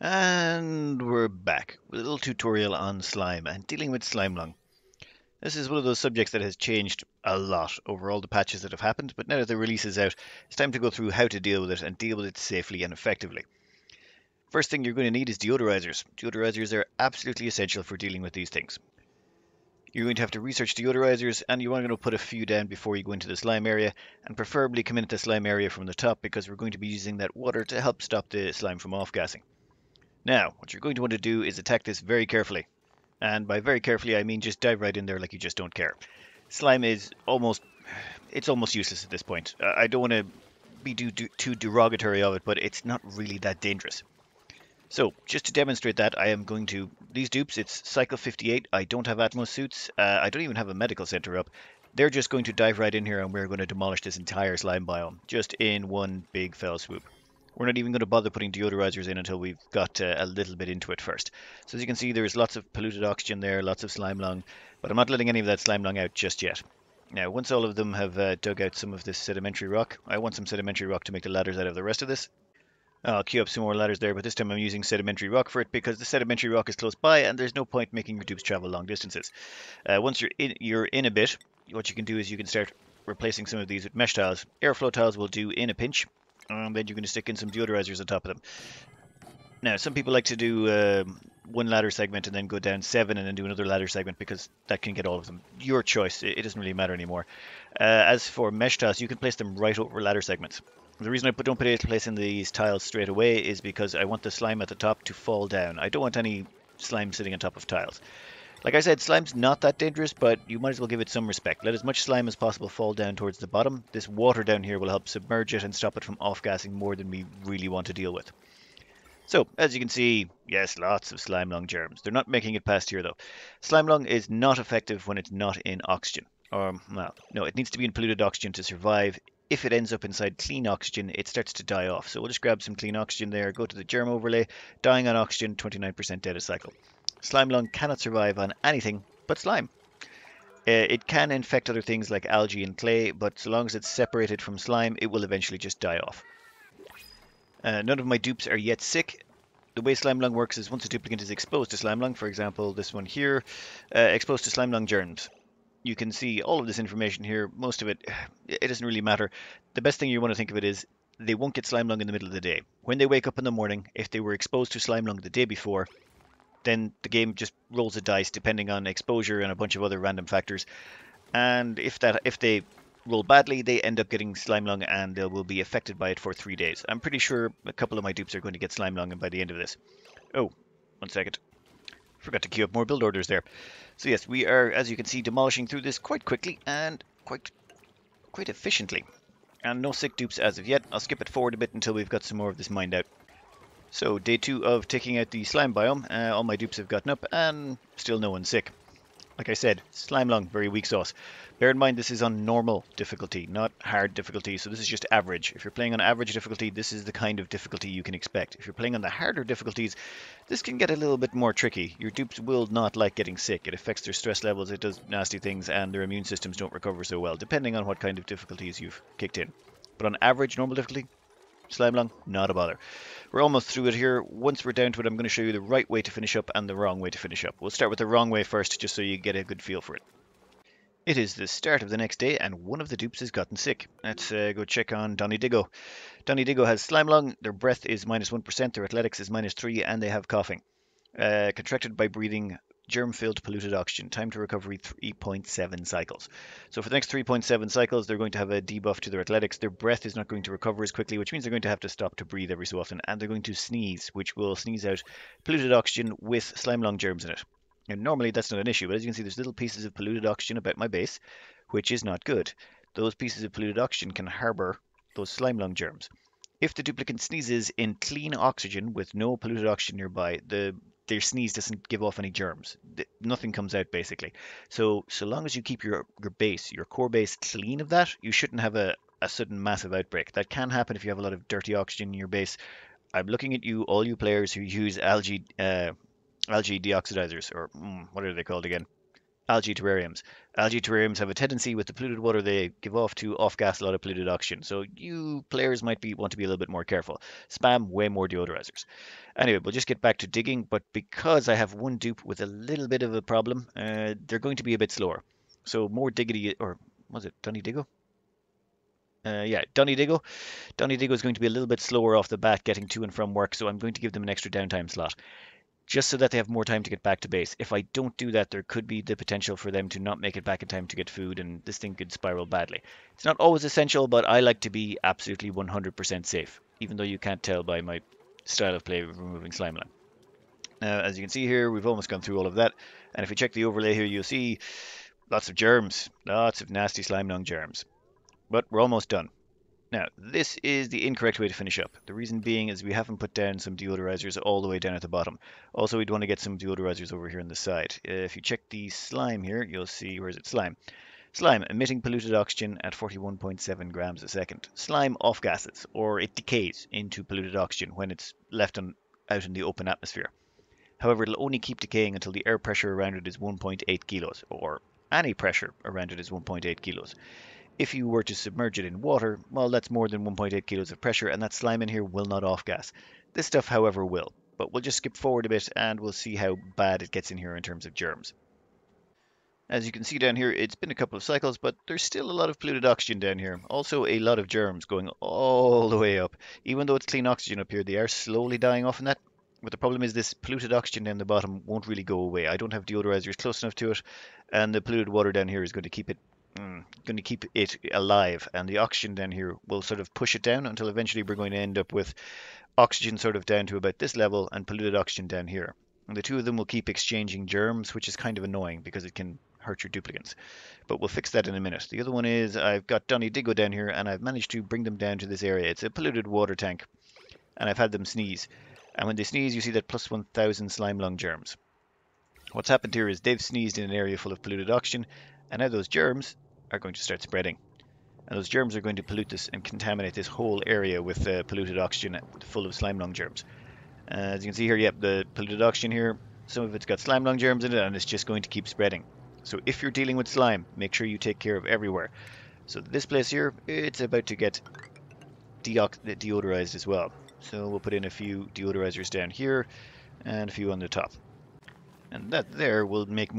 And we're back with a little tutorial on slime and dealing with slime lung. This is one of those subjects that has changed a lot over all the patches that have happened, but now that the release is out, it's time to go through how to deal with it and deal with it safely and effectively. First thing you're going to need is deodorizers. Deodorizers are absolutely essential for dealing with these things. You're going to have to research deodorizers and you want to put a few down before you go into the slime area and preferably come into the slime area from the top because we're going to be using that water to help stop the slime from off-gassing. Now, what you're going to want to do is attack this very carefully. And by very carefully, I mean just dive right in there like you just don't care. Slime is almost, it's almost useless at this point. I don't want to be too, too derogatory of it, but it's not really that dangerous. So, just to demonstrate that, I am going to, these dupes, it's Cycle 58, I don't have Atmos suits, uh, I don't even have a medical center up. They're just going to dive right in here and we're going to demolish this entire slime biome, just in one big fell swoop. We're not even going to bother putting deodorizers in until we've got uh, a little bit into it first. So as you can see, there's lots of polluted oxygen there, lots of slime lung, but I'm not letting any of that slime lung out just yet. Now, once all of them have uh, dug out some of this sedimentary rock, I want some sedimentary rock to make the ladders out of the rest of this. I'll queue up some more ladders there, but this time I'm using sedimentary rock for it because the sedimentary rock is close by and there's no point making your dupes travel long distances. Uh, once you're in, you're in a bit, what you can do is you can start replacing some of these with mesh tiles. Airflow tiles will do in a pinch, and then you're going to stick in some deodorizers on top of them. Now, some people like to do uh, one ladder segment and then go down seven and then do another ladder segment because that can get all of them. Your choice. It, doesn't really matter anymore. Uh, as for mesh tiles, you can place them right over ladder segments. The reason I put, don't put it place in these tiles straight away is because I want the slime at the top to fall down. I don't want any slime sitting on top of tiles. Like I said, slime's not that dangerous, but you might as well give it some respect. Let as much slime as possible fall down towards the bottom. This water down here will help submerge it and stop it from off-gassing more than we really want to deal with. So, as you can see, yes, lots of slime lung germs. They're not making it past here, though. Slime lung is not effective when it's not in oxygen. Or, well, no, it needs to be in polluted oxygen to survive. If it ends up inside clean oxygen, it starts to die off. So we'll just grab some clean oxygen there, go to the germ overlay, dying on oxygen, 29% dead a cycle. Slime lung cannot survive on anything but slime. Uh, it can infect other things like algae and clay, but so long as it's separated from slime, it will eventually just die off. Uh, none of my dupes are yet sick. The way slime lung works is once a duplicant is exposed to slime lung, for example, this one here, uh, exposed to slime lung germs. You can see all of this information here. Most of it, it doesn't really matter. The best thing you want to think of it is they won't get slime lung in the middle of the day. When they wake up in the morning, if they were exposed to slime lung the day before, then the game just rolls a dice depending on exposure and a bunch of other random factors. And if that if they roll badly, they end up getting slime lung and they will be affected by it for three days. I'm pretty sure a couple of my dupes are going to get slime lung and by the end of this. Oh, one second. Forgot to queue up more build orders there. So yes, we are, as you can see, demolishing through this quite quickly and quite quite efficiently. And no sick dupes as of yet. I'll skip it forward a bit until we've got some more of this mined out. So day two of taking out the slime biome, uh, all my dupes have gotten up and still no one sick. Like I said, slime lung, very weak sauce. Bear in mind this is on normal difficulty, not hard difficulty, so this is just average. If you're playing on average difficulty, this is the kind of difficulty you can expect. If you're playing on the harder difficulties, this can get a little bit more tricky. Your dupes will not like getting sick. It affects their stress levels, it does nasty things, and their immune systems don't recover so well, depending on what kind of difficulties you've kicked in. But on average normal difficulty, slime lung, not a bother. We're almost through it here. Once we're down to it, I'm going to show you the right way to finish up and the wrong way to finish up. We'll start with the wrong way first, just so you get a good feel for it. It is the start of the next day, and one of the dupes has gotten sick. Let's uh, go check on Donny Diggo. Donny Diggo has slime lung, their breath is minus 1, their athletics is minus 3, and they have coughing. Uh, contracted by breathing germ-filled polluted oxygen. Time to recovery 3.7 cycles. So for the next 3.7 cycles, they're going to have a debuff to their athletics. Their breath is not going to recover as quickly, which means they're going to have to stop to breathe every so often. And they're going to sneeze, which will sneeze out polluted oxygen with slime lung germs in it. And normally that's not an issue, but as you can see, there's little pieces of polluted oxygen about my base, which is not good. Those pieces of polluted oxygen can harbor those slime lung germs. If the duplicant sneezes in clean oxygen with no polluted oxygen nearby, the their sneeze doesn't give off any germs. Nothing comes out basically. So so long as you keep your your base, your core base clean of that, you shouldn't have a, a sudden massive outbreak. That can happen if you have a lot of dirty oxygen in your base. I'm looking at you, all you players who use algae uh, algae deoxidizers, or mm, what are they called again? Algae terrariums. Algae terrariums have a tendency with the polluted water they give off to off-gas a lot of polluted oxygen. So you players might be want to be a little bit more careful. Spam way more deodorizers. Anyway, we'll just get back to digging, but because I have one dupe with a little bit of a problem, uh, they're going to be a bit slower. So more diggity, or was it Digo? Uh, yeah, Digo. Digo is going to be a little bit slower off the bat getting to and from work, so I'm going to give them an extra downtime slot just so that they have more time to get back to base. If I don't do that, there could be the potential for them to not make it back in time to get food, and this thing could spiral badly. It's not always essential, but I like to be absolutely 100% safe, even though you can't tell by my style of play removing slime lung. Now, as you can see here, we've almost gone through all of that, and if you check the overlay here, you'll see lots of germs, lots of nasty slime lung germs. But we're almost done. Now, this is the incorrect way to finish up. The reason being is we haven't put down some deodorizers all the way down at the bottom. Also, we'd want to get some deodorizers over here on the side. If you check the slime here, you'll see, where is it, slime. Slime, emitting polluted oxygen at 41.7 grams a second. Slime off gases, or it decays into polluted oxygen when it's left on, out in the open atmosphere. However, it'll only keep decaying until the air pressure around it is 1.8 kilos, or any pressure around it is 1.8 kilos. If you were to submerge it in water, well, that's more than 1.8 kilos of pressure, and that slime in here will not off-gas. This stuff, however, will. But we'll just skip forward a bit, and we'll see how bad it gets in here in terms of germs. As you can see down here, it's been a couple of cycles, but there's still a lot of polluted oxygen down here. Also, a lot of germs going all the way up. Even though it's clean oxygen up here, they are slowly dying off in that. But the problem is this polluted oxygen down the bottom won't really go away. I don't have deodorizers close enough to it, and the polluted water down here is going to keep it mm, going to keep it alive, and the oxygen down here will sort of push it down until eventually we're going to end up with oxygen sort of down to about this level and polluted oxygen down here. And the two of them will keep exchanging germs, which is kind of annoying because it can hurt your duplicants. But we'll fix that in a minute. The other one is I've got Donny Digo down here and I've managed to bring them down to this area. It's a polluted water tank and I've had them sneeze. And when they sneeze, you see that plus 1,000 slime lung germs. What's happened here is they've sneezed in an area full of polluted oxygen and now those germs are going to start spreading. And those germs are going to pollute this and contaminate this whole area with uh, polluted oxygen full of slime lung germs. Uh, as you can see here, yep, the polluted oxygen here, some of it's got slime lung germs in it and it's just going to keep spreading. So if you're dealing with slime, make sure you take care of everywhere. So this place here, it's about to get deodorized as well. So we'll put in a few deodorizers down here and a few on the top. And that there will make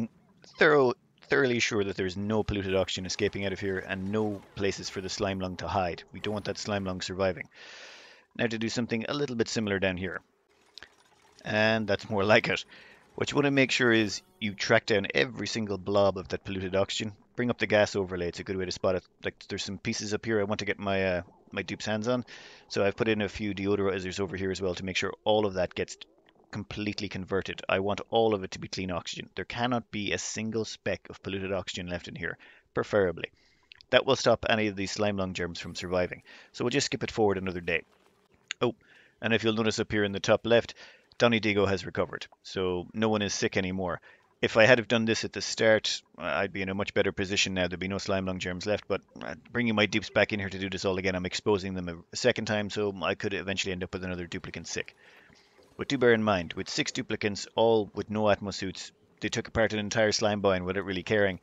thorough thoroughly sure that there's no polluted oxygen escaping out of here and no places for the slime lung to hide. We don't want that slime lung surviving. Now to do something a little bit similar down here. And that's more like it. What you want to make sure is you track down every single blob of that polluted oxygen. Bring up the gas overlay. It's a good way to spot it. Like there's some pieces up here I want to get my uh, my dupe's hands on. So I've put in a few deodorizers over here as well to make sure all of that gets completely converted. I want all of it to be clean oxygen. There cannot be a single speck of polluted oxygen left in here, preferably. That will stop any of these slime lung germs from surviving. So we'll just skip it forward another day. Oh, and if you'll notice up here in the top left, Donny Digo has recovered, so no one is sick anymore. If I had have done this at the start, I'd be in a much better position now. There'd be no slime lung germs left, but uh, bringing my dupes back in here to do this all again, I'm exposing them a second time, so I could eventually end up with another duplicant sick. But do bear in mind, with six duplicants, all with no Atmo suits, they took apart an entire slime biome without really caring,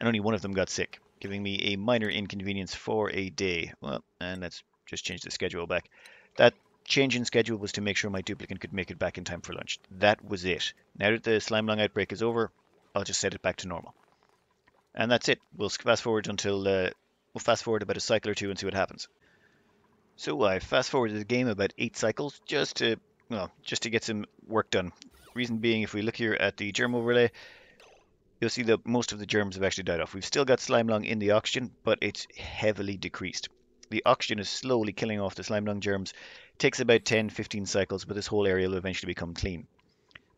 and only one of them got sick, giving me a minor inconvenience for a day. Well, and let's just change the schedule back. That change in schedule was to make sure my duplicant could make it back in time for lunch. That was it. Now that the slime lung outbreak is over, I'll just set it back to normal. And that's it. We'll fast forward until uh, we'll fast forward about a cycle or two and see what happens. So I fast forwarded the game about eight cycles just to well, just to get some work done. Reason being, if we look here at the germ overlay, you'll see that most of the germs have actually died off. We've still got slime lung in the oxygen, but it's heavily decreased. The oxygen is slowly killing off the slime lung germs. It takes about 10-15 cycles, but this whole area will eventually become clean.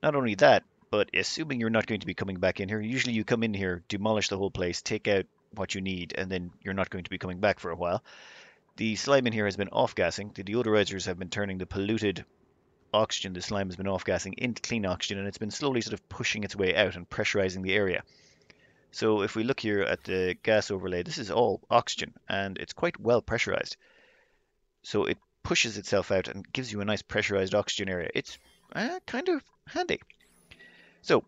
Not only that, but assuming you're not going to be coming back in here, usually you come in here, demolish the whole place, take out what you need, and then you're not going to be coming back for a while. The slime in here has been off-gassing. The deodorizers have been turning the polluted oxygen the slime has been off-gassing into clean oxygen and it's been slowly sort of pushing its way out and pressurizing the area. So if we look here at the gas overlay, this is all oxygen and it's quite well pressurized. So it pushes itself out and gives you a nice pressurized oxygen area. It's uh, kind of handy. So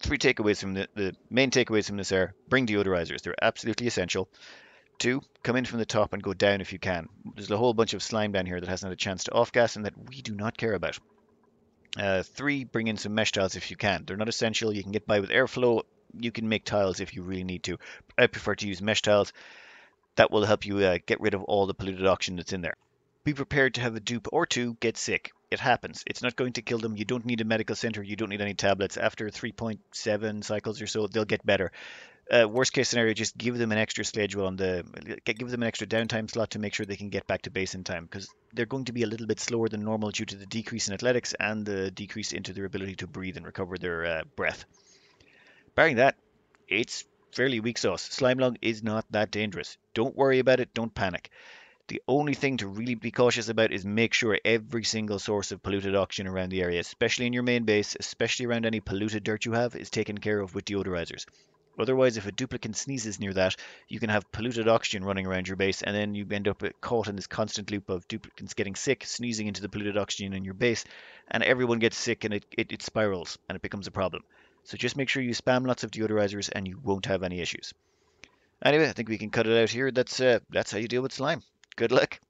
three takeaways from the, the main takeaways from this are bring deodorizers. They're absolutely essential. Two, come in from the top and go down if you can. There's a whole bunch of slime down here that hasn't had a chance to off gas and that we do not care about. Uh, three, bring in some mesh tiles if you can. They're not essential. You can get by with airflow. You can make tiles if you really need to. I prefer to use mesh tiles. That will help you uh, get rid of all the polluted oxygen that's in there. Be prepared to have a dupe or two get sick. It happens. It's not going to kill them. You don't need a medical center. You don't need any tablets. After 3.7 cycles or so, they'll get better. Uh, worst case scenario, just give them an extra schedule on the, give them an extra downtime slot to make sure they can get back to base in time because they're going to be a little bit slower than normal due to the decrease in athletics and the decrease into their ability to breathe and recover their uh, breath. Barring that, it's fairly weak sauce. Slime lung is not that dangerous. Don't worry about it. Don't panic. The only thing to really be cautious about is make sure every single source of polluted oxygen around the area, especially in your main base, especially around any polluted dirt you have, is taken care of with deodorizers. Otherwise, if a duplicant sneezes near that, you can have polluted oxygen running around your base, and then you end up caught in this constant loop of duplicants getting sick, sneezing into the polluted oxygen in your base, and everyone gets sick and it, it, it spirals and it becomes a problem. So just make sure you spam lots of deodorizers and you won't have any issues. Anyway, I think we can cut it out here. That's uh, that's how you deal with slime. Good luck.